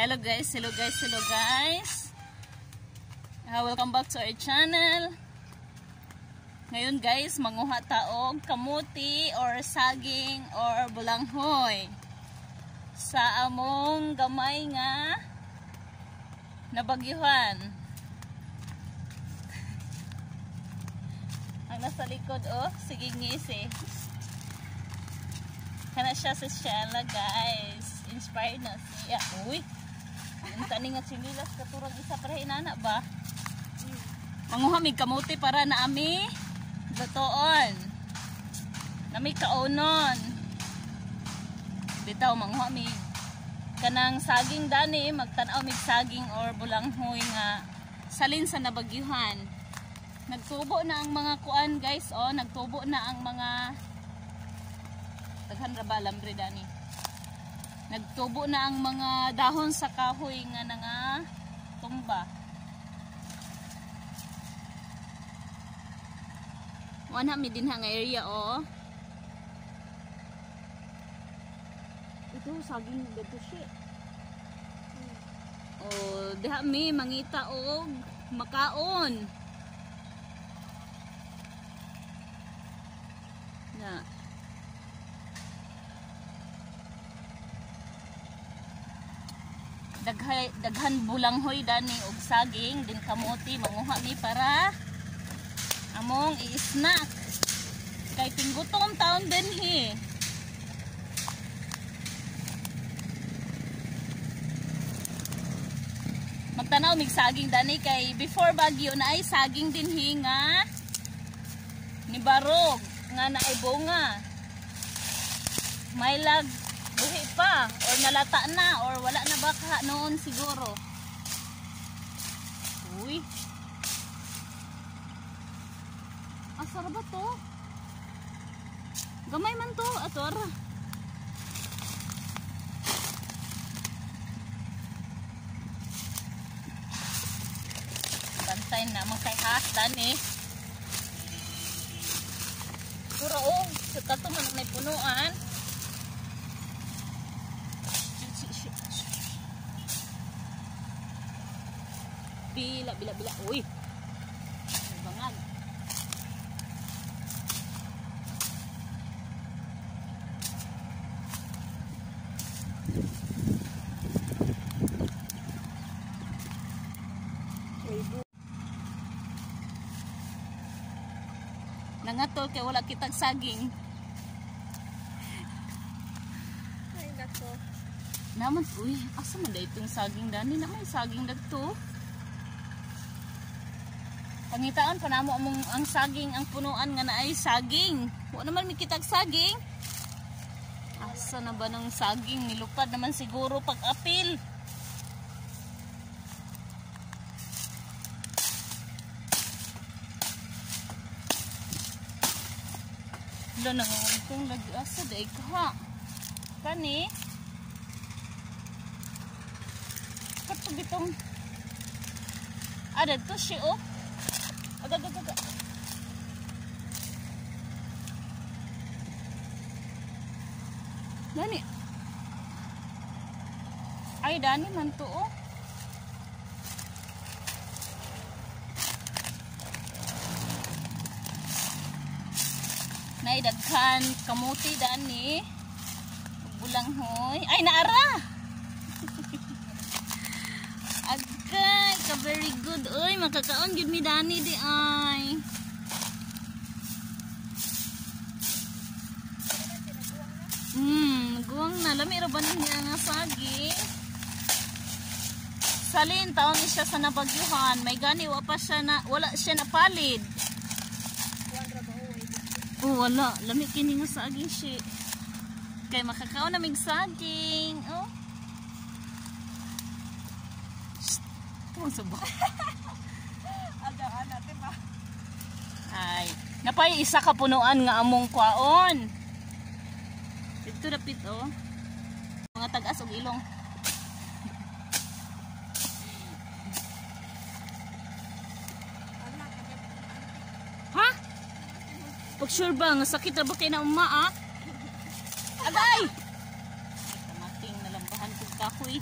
Hello guys, hello guys, hello guys. Uh, welcome back to our channel. Ngayon guys, manguha taog kamuti or saging or bulanghoy sa among gamay nga nabagyuhan. Ang nasa likod oh, sige ngisi. Kana siya sa Shella guys. Inspired na siya. Uy! Ang tani nga sinilas katurang isa para inana ba? Manguhamig kamuti para na ami lutoon. Nami kaunon. Bitaw manguhamig kanang saging dani magtanaw mig saging or bulanghoy nga salin sa nabagyuhan. Nagtubo na ang mga kuan guys oh, nagtubo na ang mga daghan ra ba dani. Nagtubo na ang mga dahon sa kahoy nga nga tumba. Wana mi din nga area oh. Ito saging dito siya. Oh, diha mi mangita og makaon. Na. Daghay, daghan bulanghoy dani og saging. Din kamote manguha mi para among i-snack. Kay pinggutom taon din hi magtanaw mig saging dani kay before bagyo na ay saging din hi nga ni barog nga na ay bunga. May lag or nalata na or wala na baka noon siguro. Uy. Asar ba to? Gamay man to ator. Bantay na kay hasdan eh. Pura oh sa kato man may punuan bila bila bila. Uy. May bangag nangatol kay wala kitang saging. Ay, nako. naman uy asa man da itong saging dani? Na may saging dagto pangitaan pa namo among ang saging ang punuan nga naay saging. Wa naman mi kitag saging. Asa na ba ng saging? Nilupad naman siguro pag apil. Lo nang kung lagi asa day ka kani? Kato bitong ada to siya oh agad agad agad Dani ay dani man to oh naidaghan kamuti dani bulanghoy ay naara agay ka very good oy makakaon gyud mi dani di ay Hmm, guwang na lami ra ba niya nga saging? Salin taon ni siya sa nabagyuhan, may gani wa pa siya na wala siya na palid. Oh, wala. Lami kini nga saging si. Kay makakaon na mig saging. Oh. Shh. Sa ba? Adaan natin ba? Ay, napay isa ka punuan nga among kwaon. Dito dapit oh. Mga tagas og ilong. Ha? Pag sure ba nga sakit ra ba kay na umma ah? Agay! Kamating nalambahan kong kahoy.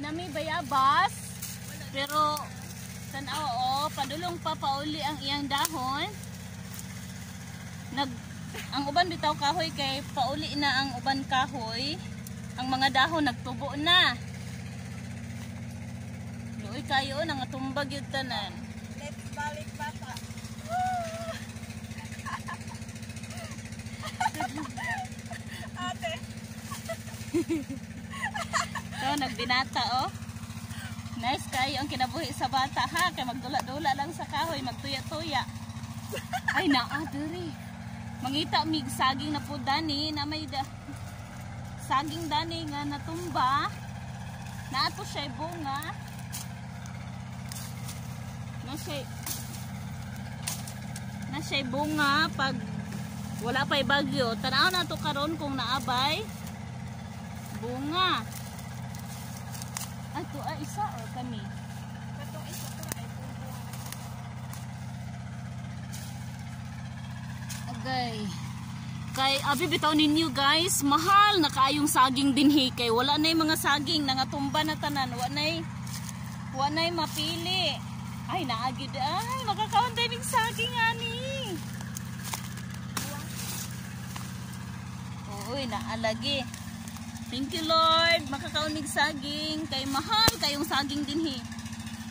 Nami bayabas. Pero tanaw oh, padulong pa pauli ang iyang dahon. Nag ang uban bitaw kahoy kay pauli na ang uban kahoy. Ang mga dahon nagtubo na. Luoy kayo nang tumbag yung tanan. Let's balik bata. Ate. So, nagbinata oh. Nice kayo ang kinabuhi sa bata ha. Kay magdula-dula lang sa kahoy, magtuya-tuya. Ay naa diri. Mangita mig saging na po dani na may da, saging dani nga natumba. Naato siya bunga. Na siya na siya bunga pag wala pa'y bagyo. Tanaw na to karon kung naabay bunga. Ato ay isa or kami. Katong isa to ay tubo. Okay. Kay abi bitaw ninyo guys, mahal na kaayong saging dinhi kay wala na mga saging na nga tumba na tanan, wa nay wa nay mapili. Ay naagid ay makakaon tayo ng saging ani. Uy, naalagi. Thank you Lord, makakaunig saging kay mahal kayong saging dinhi.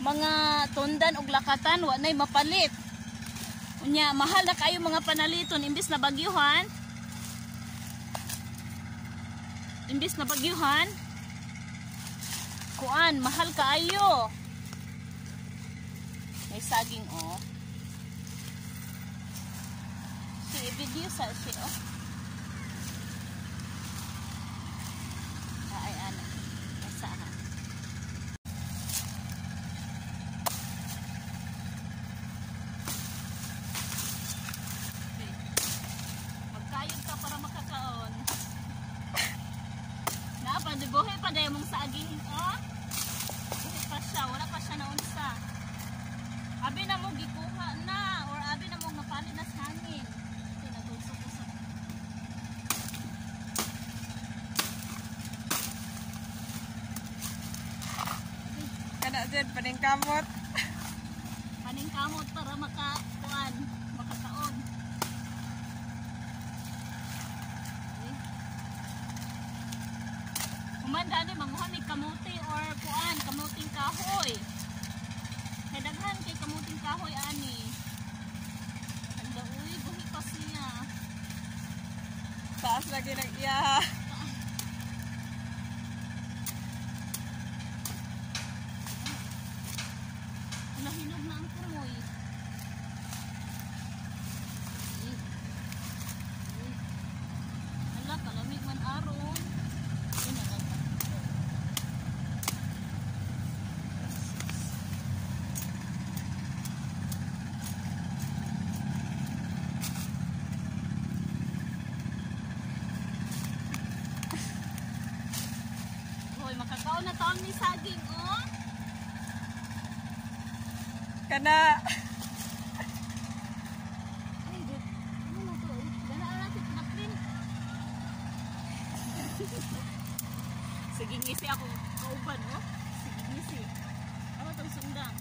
Mga tundan ug lakatan wa nay mapalit. Unya, mahal na kayo mga panaliton imbis na bagyuhan. Imbis na bagyuhan. Kuan, mahal kaayo. May saging oh. Si video sa si oh. Ah, Ay ano. Asa ha. Magkayod ka para makakaon. Napa, buhay pa dahil mong saging, oh? Buhay pa siya, wala pa siya na unsa. Abi na mo gikuha na, or abi na mo mapali na sa hangin. Ito, nagusok ko sa... Kana dyan, paning kamot. Paning kamot para makakuan, makakaon. Humanda ni manguha ni kamuti or kuan, kamuting kahoy. Kay daghan kay kamuting kahoy ani. Handa uy, buhi pa siya. Taas lagi ng iya. Nahinog na ang kumoy. Hala, kalamig man aron. Makakaon na taon ni saging, oh. Kana. Ay, good. Ano na to? eh? Gana na natin, pinaklin. Sige ngisi ako. Kauban, oh. Sige ngisi. Ako itong sundang.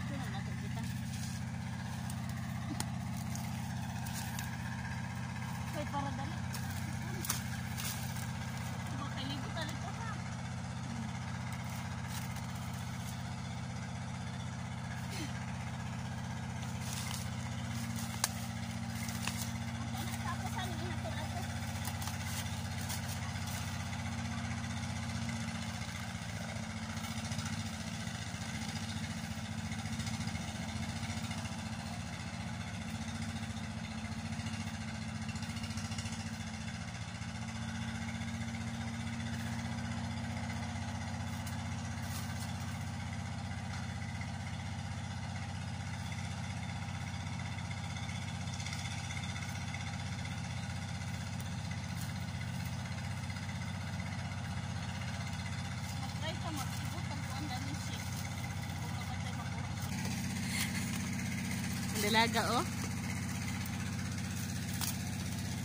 Ito na natin kita. Kay para dali. Diba, kay libot na ito ha. Ano, tapos ano, inato nato. Mag-try ka mag-ibot ang kuwan dami siya. Kung kapatay makuha siya. Ang dalaga oh.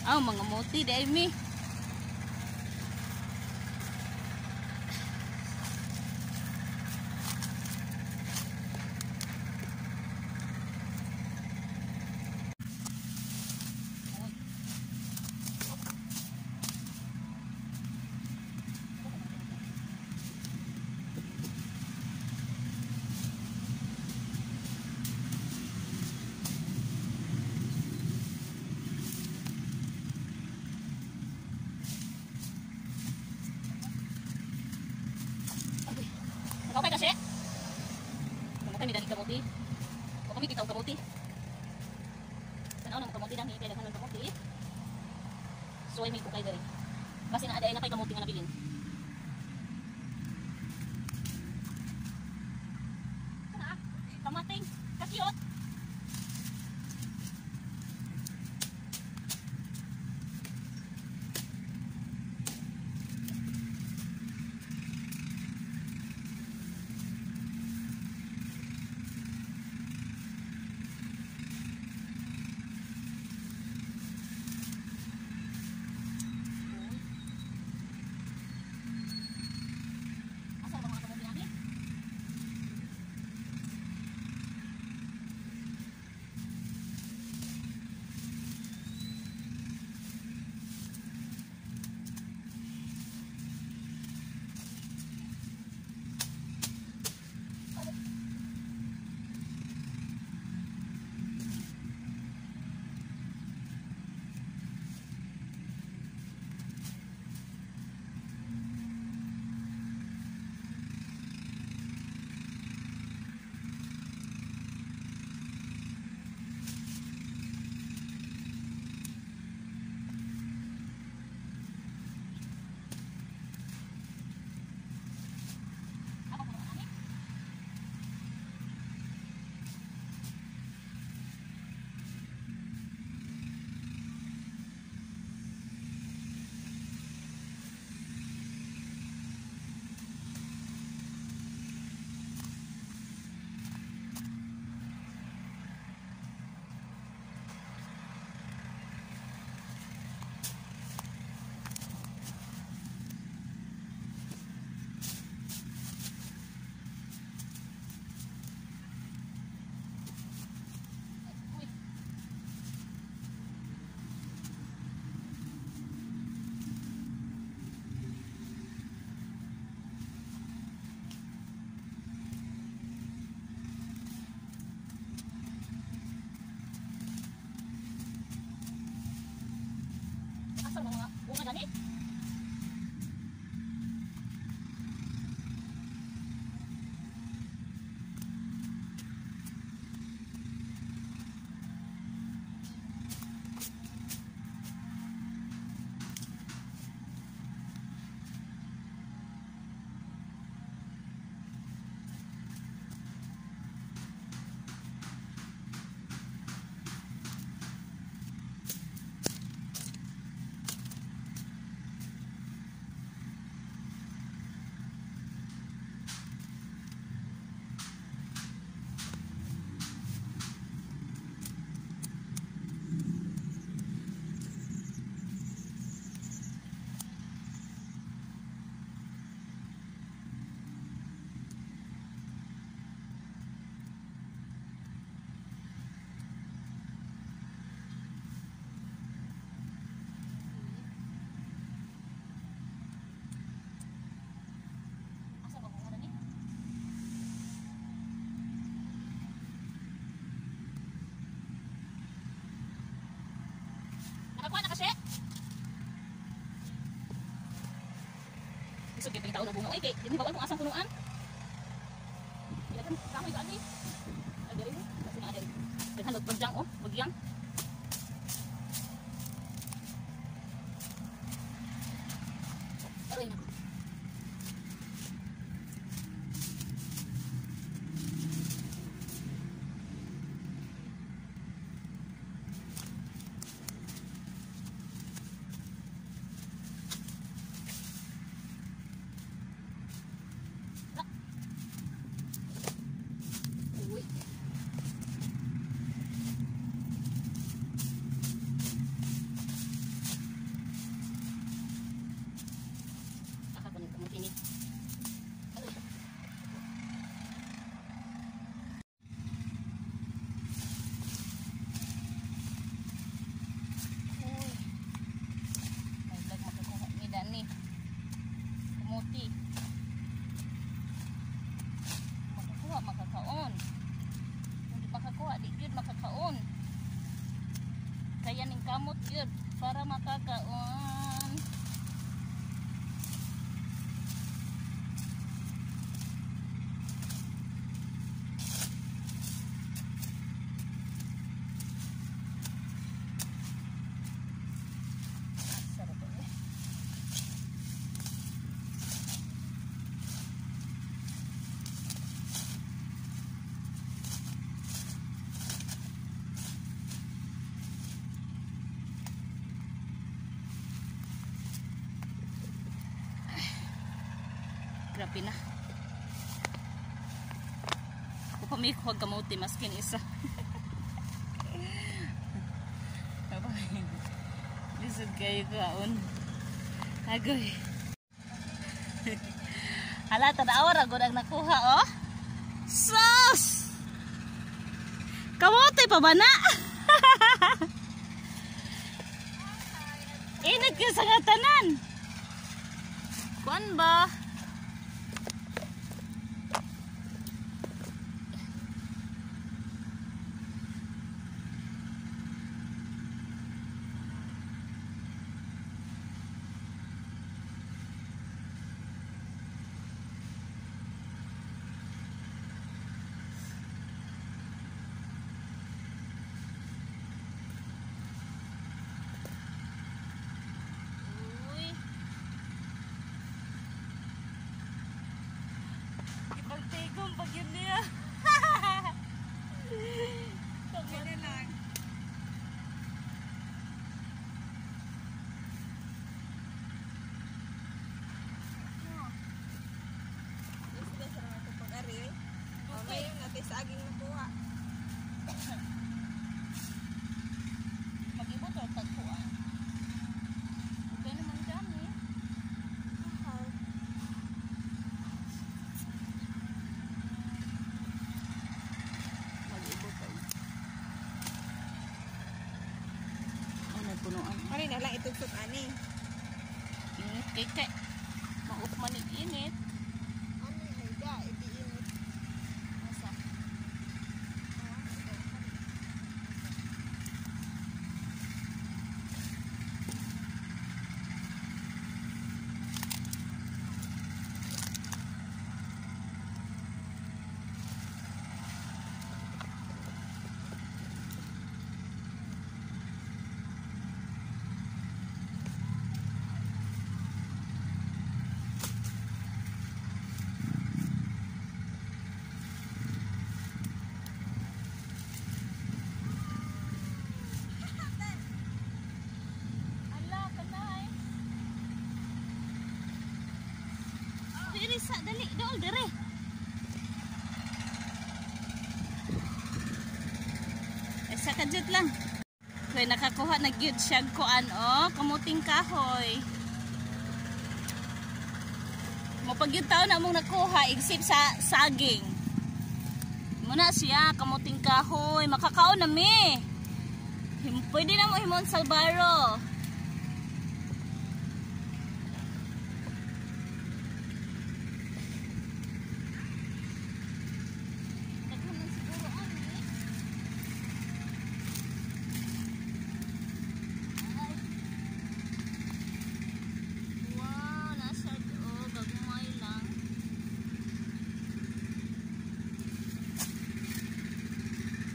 Ah, mga muti dahil mi. So, kaya pagkitaon ang bunga. Oy, kaya, hindi bawal kung asang punuan. Ilagyan, kahoy ka, ani. Agari mo. Kasi nga, agari. Daghan, magpagjang, oh. Magyang. Pina. Ko pa may huwag kamuti maskin isa. Lisod kayo kaon. Agoy. Hala, tanawa ra gud ang nakuha oh. Sus! Kamote pa ba na? Init ka sa tanan. Kuan ba? Uy. Ipagtigong pag yun niya. Ganyan lang. Yes, yes, ra ako pag-ari. Okay, natin sa aging nakuha. Mag-ibot o tagpuan. Okay naman dami. Mag-ibot ay. Ay, nagpunuan. Kani na lang itugsok ani. Init kay kay. Mauk manig init. Ano ay da idiinit. Asa? Ala, kanay. Diri sa dali, dool dire. Isa ka jud lang. Kaya nakakuha na gyud siya kuan oh, kamuting kahoy. Mo pag yun taon na mong nakuha, igsip sa saging. Muna siya, kamuting kahoy, makakaon na mi. Pwede na mo himon salbaro. Daghan man siguro ani. Ay. Wow, nasa oh, gagmay lang.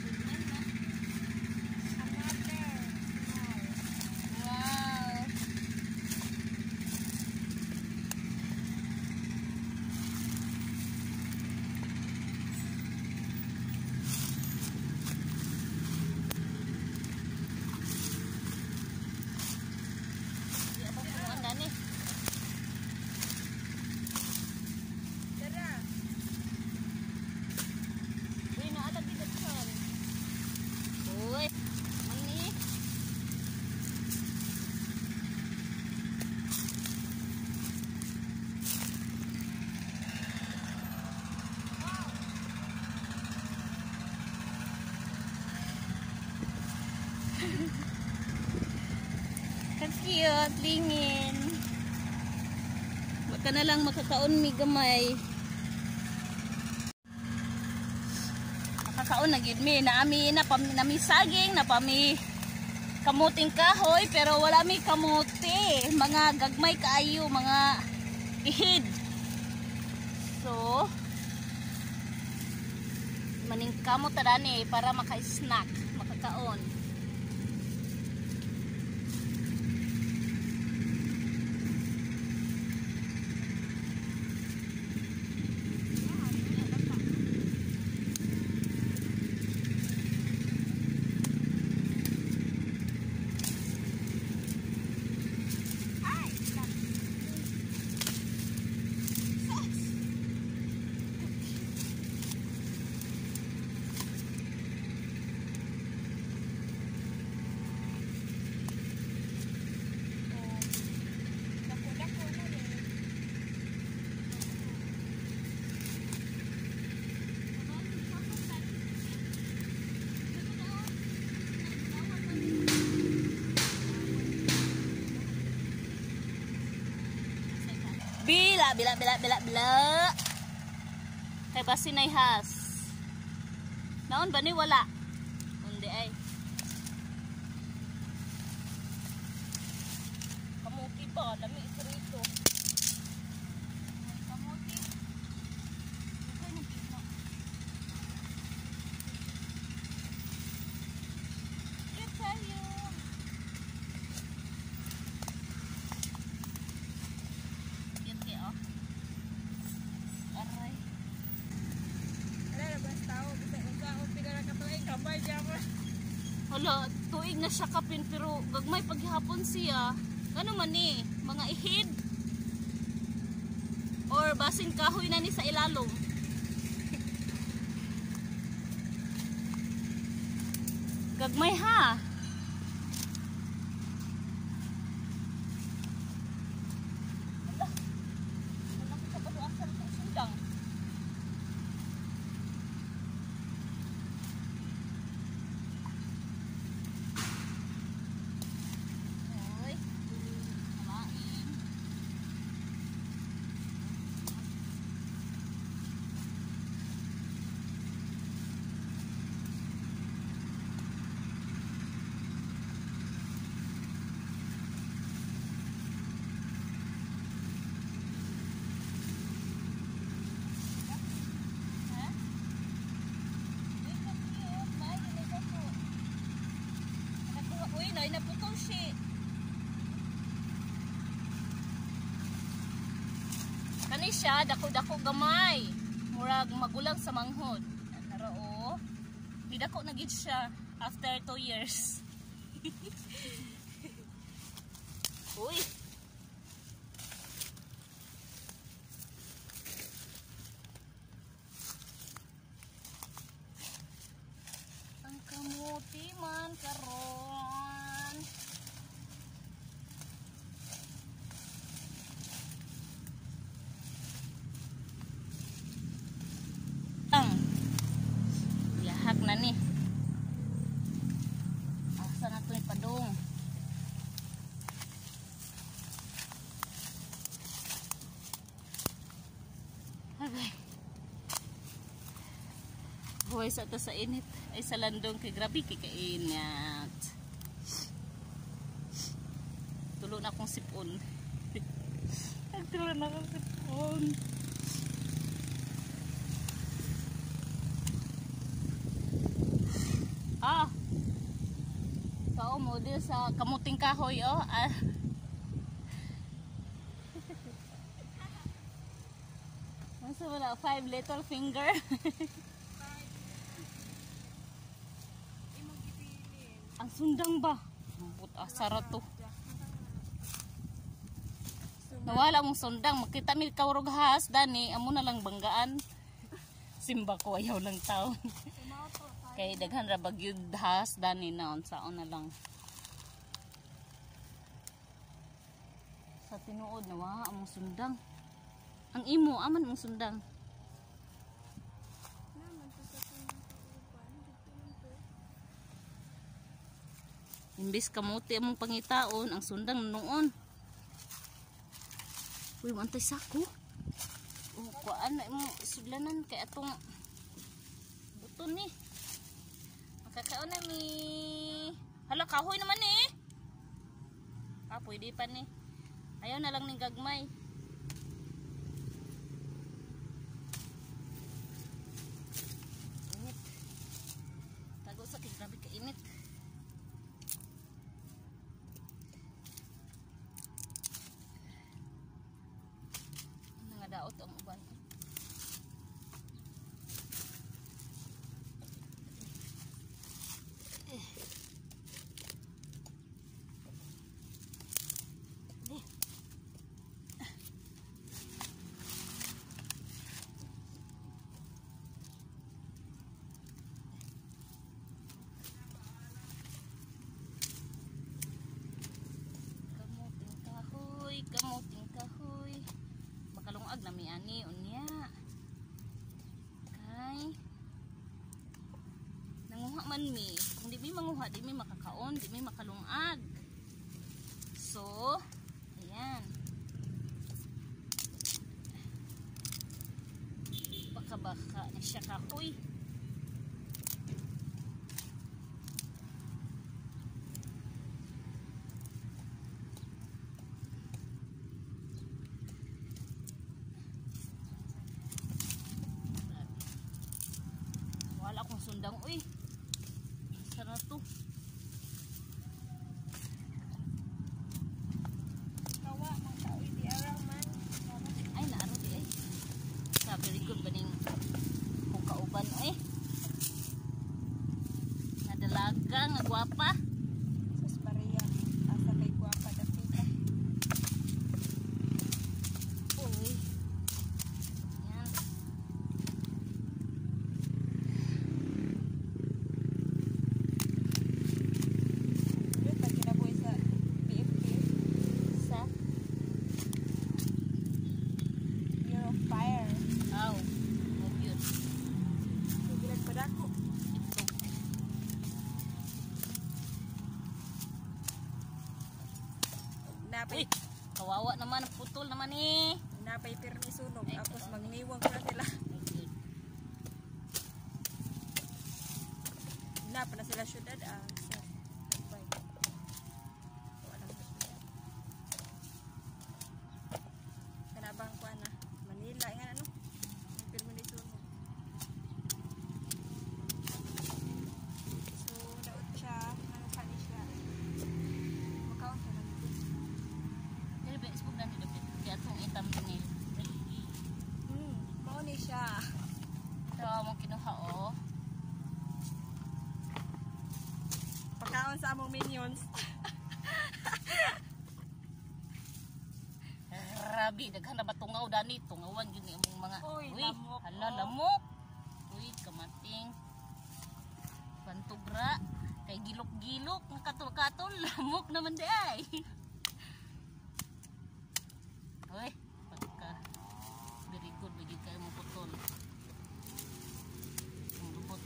Gagmay na. Wow. Di apa punuan dani. Tara. Uy, naatag dito son. Uy, mani. Ang cute, lingin. Baka na lang makakaon mi gamay. Makakaon na gid mi na ami na pami nami saging na pami kamuting kahoy pero wala mi kamote. Mga gagmay kaayo, mga ihid. So, maning kamot tadani para maka-snack, makakaon. Ay, bila, bila, bila, bila, bila. Kay basin ay has. Naon ba ni wala? Hindi ay. Kamuti ba? Lami ito rito. Kamuti. Okay, nagkita. Good tayo. Cute kaya, oh. Aray. Wala na ba sa tao? Bisa kung saan kung pinara ka pala, kamay siya mo. Hala, tuig na siya kapin pero gagmay paghapon siya. Ano man ni, mga ihid. Or basin kahoy na ni sa ilalong. Gagmay ha. Hala, wala ko sa paduasan ng sundang. Hoy. Kumain. Ha? Uy, kapiyot. May, hindi ka po. Nakuha, uy, na, naputol siya. Kani siya, dako-dako gamay. Murag magulang sa manghod. Narao. Di dako na gid siya after 2 years. Uy. Ang kamuti man karon. Ang yahak na ni. Asa na to padong. Agay. Huwag sa to sa init. Ay sa landong kay grabe kay kainat. Tulo na akong sipon. Nagtulo na akong sipon. Ah. Kao mo di sa kamuting kahoy oh. Ah. Masa wala five little finger. Imong gipilin. Ang sundang ba? Mabut asara to. Nawala mong sundang, makita mi kawrog has dani amo na lang banggaan. Simba ko ayaw lang taon. Kay daghan ra bagyud has dani naon saon na lang. Sa tinuod na wa among sundang. Ang imo aman mong sundang. Naman to sa kanyang kauban. Dito man to. Imbis kamuti among pangitaon ang sundang noon. Uy, mantay sako. Oh, kuan na mo sudlanan kay atong buton ni. Makakaon na mi. Hala kahoy naman ni. Ah, pwede pa ni. Ayaw na lang ning gagmay. Init. Tago sa kay grabe ka init. Nga daot ang uban. Kamuting kahoy, kamuting kahoy. Makalungag na mi ani unya. Kay nanguha man mi. Kung di mi manguha, di mi makakaon, di mi makalungag. So, ayan. siya kahoy. Wala akong sundang. Uy, sana to. Kawa, mga kaoy di araw man. Ay, naano di ay. Sa very good ba ning kung kauban ay. Nadalaga, nga gwapa. Sus Maria, asa kay guwapa dapita. Uy. Yan. Yun, pag kinabuhi sa BFP, Sa? Year of Fire. Aw. Oh, yun. Bibilag pa dako. Ito. Napay, Uy. Kawawa naman. Eh. napay pirmi sunog. Ito. magniwang ko na sila. Ayun. Napa na sila syudad. Ah, sir. Goodbye. Wala na syudad. Kanabang ko na. Manila. Nga ano? May pirmi ni sunog. So, naot siya. Ano pa ni siya? Makaon siya lang. Pero Facebook na nila. Kaya itong itam din eh. Hmm, mao ni siya. Ito mo kinuha oh. Pagkaon sa among minions. Grabe, daghan na ba tungaw dani? Tungawan yun yung mga... Uy, lamok, Hala, oh. lamok. Uy, kamating. Pantugra. Kay gilok-gilok. Ang katol-katol. Lamok naman di ay. Uy, pagka... Very good. Bigyan kayo mo putol. Ang lupot.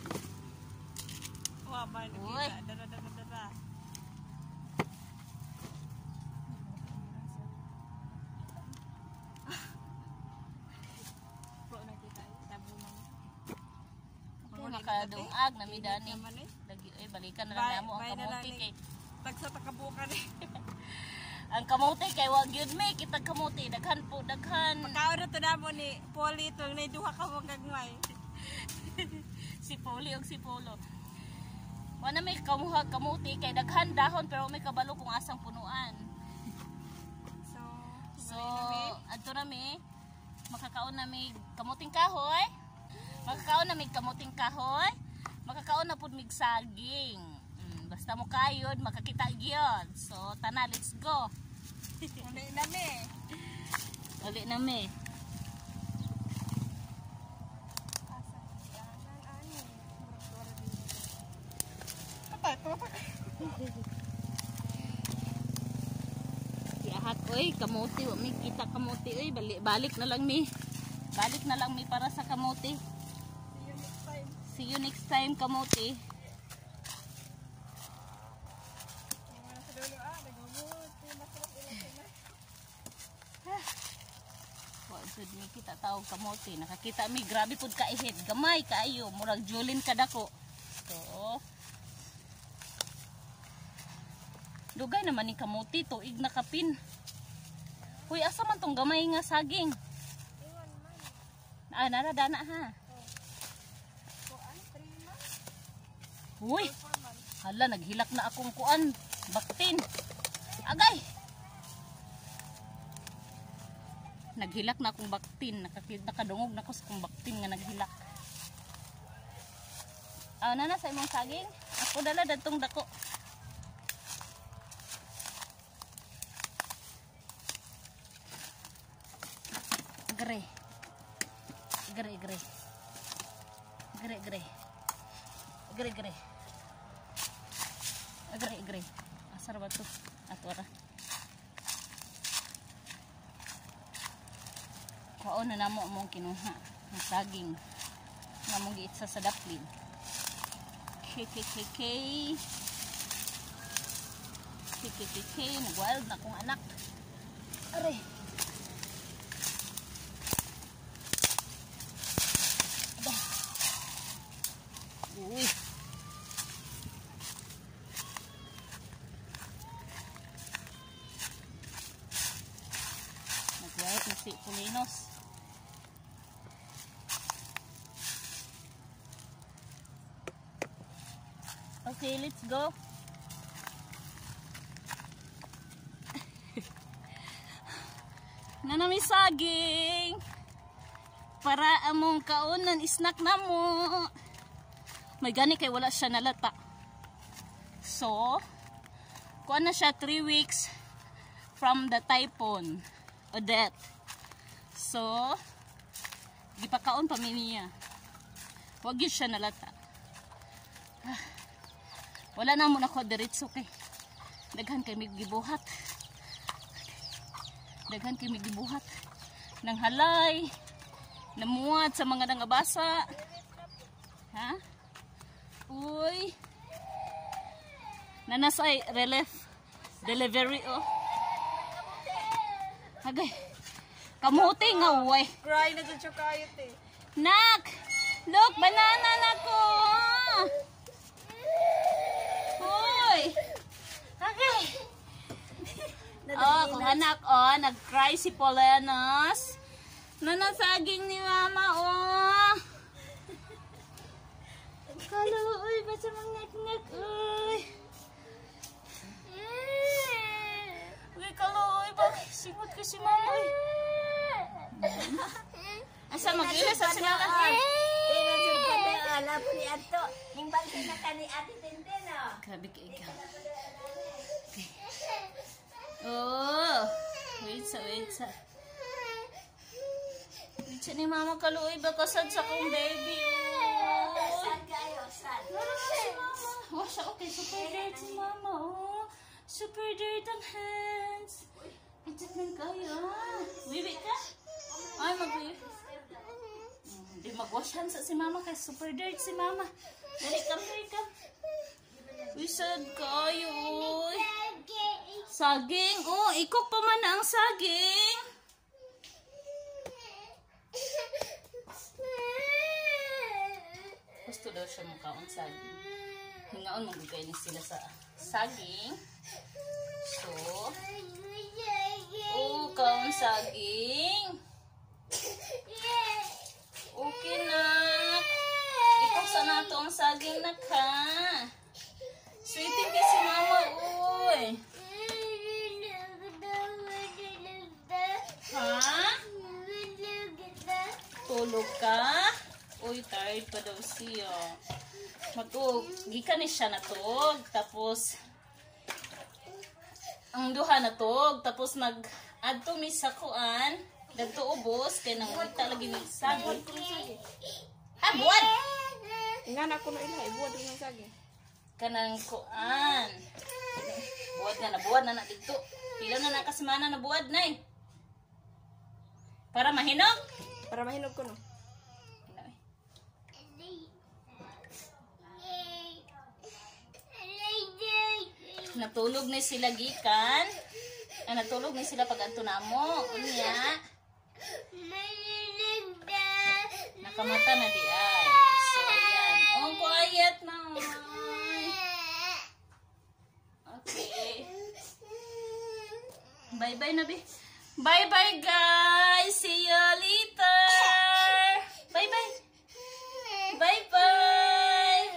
Wa man Uy. kita. Dara dara dara. Pro na kita. Tabo man. Ito, nakadungag na midani. Eh. Lagi, ay, balikan na lang namo ang ni- kay... Tagsa takabukan eh. Ang kamuti kay wag yun may kitag kamuti daghan po daghan Pagkaon na to na mo ni Polly itong na duha ka mong gagmay. si Poli og si Polo. Wala may kamuha kamuti kay daghan dahon pero may kabalo kung asang punuan. So, So, adto na mi makakaon na mi kamuting kahoy. Makakaon na mi kamuting kahoy. Makakaon na pud mig saging. Mm, basta mo kayod makakita gyud. So, tana let's go. Uli na mi. Uli na pa. Iahak oy, kamuti wa mi kita kamuti oy, balik balik na lang mi. Balik na lang mi para sa kamuti. See you next time. See you next time. Wa jud mi kita tawag kamuti. Nakakita mi grabe pud ka ihit. Gamay kaayo, murag julin kadako. So, Dugay naman ni kamuti tuig na kapin. Huy, asa man tong gamay nga saging? Ah, naradana ha. So, ano, three months? Months. hala naghilak na akong kuan, baktin. Agay. Naghilak na akong baktin, nakadungog na ko sa akong baktin nga naghilak. Ah, nana sa imong saging? Ako dala datong dako. Kinuha. Ang saging. Nga mong giitsa sa daplin. KKKK. KKKK. Nag-wild na akong anak. Aray. Okay, let's go. Nanami saging. Para among kaunan snack na mo. May gani kay wala siya nalata. So, kuha na siya 3 weeks from the typhoon o death. So, gipakaon pa niya. Wag yun siya nalata. Wala na mo na ko diretso kay. Daghan kay gibuhat. Daghan kay gibuhat. Nang halay. Namuat sa mga nangabasa. Ha? Uy. Nanasay relief delivery oh. Agay. Kamuti nga uy. Cry na dyan siya kayot eh. Nak! Look, banana na ko! Okay. Oh, kung anak, oh, nag-cry si Polenos. Nanasaging ni mama, oh. Kalo, uy, basta mangnak-nak, uy. Uy, kalo, uy, bakit ko si mama, uy. Asa mag-ilas sa sinala? Alam ni Ato, ning balik na ka ni Ate Tintin, oh. Grabe ka ikaw. Oh, wait sa, wait sa. Wait sa ni mama kaluoy ba kasad sa kong baby, oh. Saan kayo? Saan? Wala si mama. Oh, siya okay. Super dirt si mama, oh. Super dirt ang hands. Pinchat lang kayo, ah. Wiwi ka? Ay, mag-wiwi. Hindi mag-wash hands si mama kay super dirt si mama. Dali, come here, come. Uy, sad kayo, uy. Saging. Oh, ikok pa man ang saging. Gusto daw siya mukhaon saging. Hingaon magbigay ni sila sa saging. So, oh, kaon saging. Okay na. Ikok sa nato ang saging na ka. Sweetie ka si mama, uy. Ha? Tulog ka? Uy, tired pa daw siya. Matug, gikan ni siya natog, tapos ang duha natog, tapos nag adto mi sa kuan, dagto ubos kay nang kita lagi ni sabi. Ah, buwan! Nga na ako na ilahay, buwan ang sagi. Kanang kuan. Buwad na na, buwad na na dito. Pila na na kasimana na buwad na eh. Para mahinog. Para mahinog ko no. Natulog na sila gikan. Ah, natulog na sila pag anto namo. Unya. Nakamata na di ay. So, ayan. Oh, quiet na. Okay. Bye-bye na, be. Bye-bye, guys. See you later. Bye-bye. Bye-bye.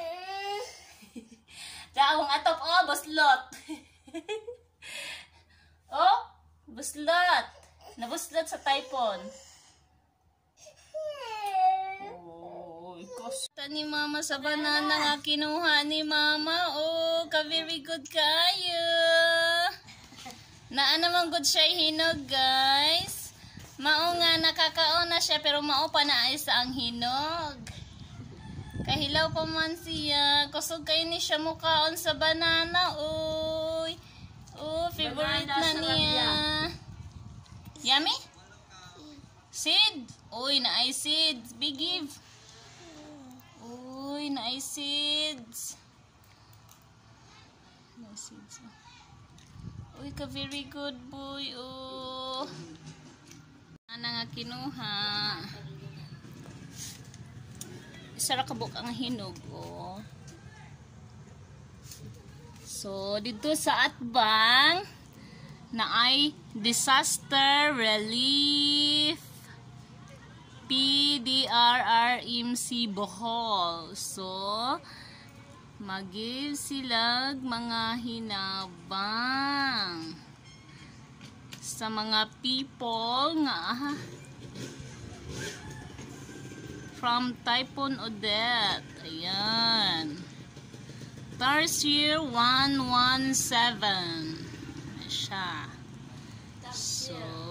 Daong atop, oh, buslot. oh, buslot. Nabuslot sa typhoon. Oh, kosta ni mama sa banana nga kinuha ni mama. Oh, ka-very good kayo. Naa naman good siya hinog, guys. Mao nga nakakaon na siya pero mao pa na ay sa ang hinog. Kahilaw pa man siya. Kusog kayo ni siya mukaon sa banana, oy. Oh, favorite na niya. Yummy? Sid? Uy, na ay seeds. Big give. Uy, na ay seeds. Na ay seeds. Uy, ka very good boy. Oh. Ana nga kinuha. Isa ra kabuk ang hinog. Oh. So, dito sa Atbang, na ay Disaster Relief PDRRMC Bohol. So, Mag-give silag mga hinabang sa mga people nga from Typhoon Odette. Ayan. Tarsier 117. Ayan siya. So,